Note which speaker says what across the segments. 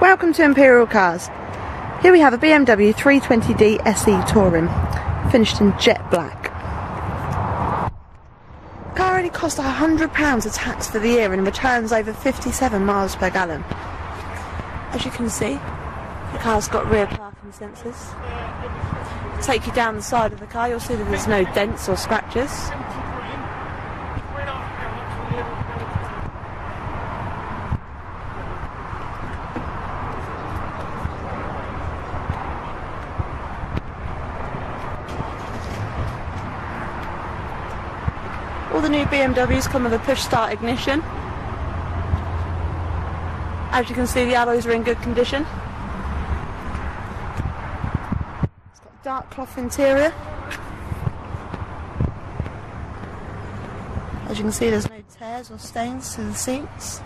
Speaker 1: Welcome to Imperial Cars. Here we have a BMW 320d SE Touring, finished in jet black. The car only cost £100 of tax for the year and returns over 57 miles per gallon. As you can see, the car's got rear parking sensors. Take you down the side of the car, you'll see that there's no dents or scratches. All the new BMWs come with a push start ignition. As you can see the alloys are in good condition. It's got a dark cloth interior. As you can see there's no tears or stains to the seats.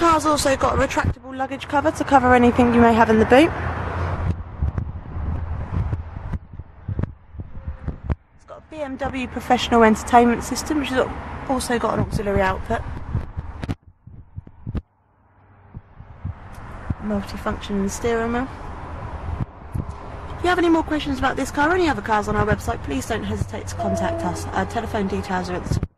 Speaker 1: Car's also got a retractable luggage cover to cover anything you may have in the boot. It's got a BMW professional entertainment system which has also got an auxiliary output. Multifunction steering wheel. If you have any more questions about this car or any other cars on our website, please don't hesitate to contact us. Our telephone details are at the top.